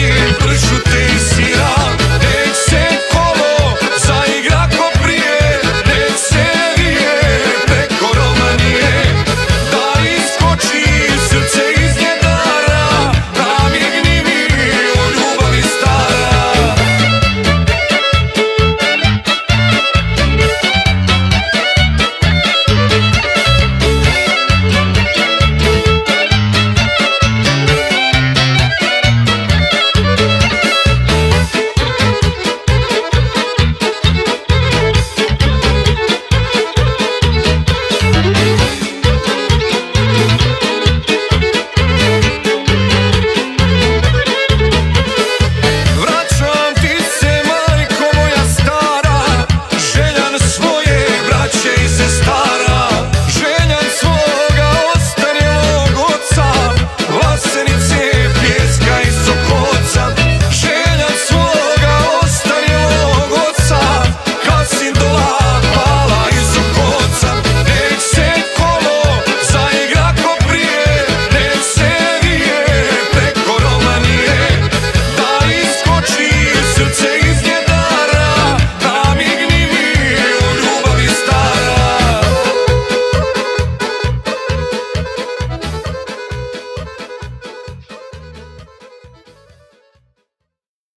sempre.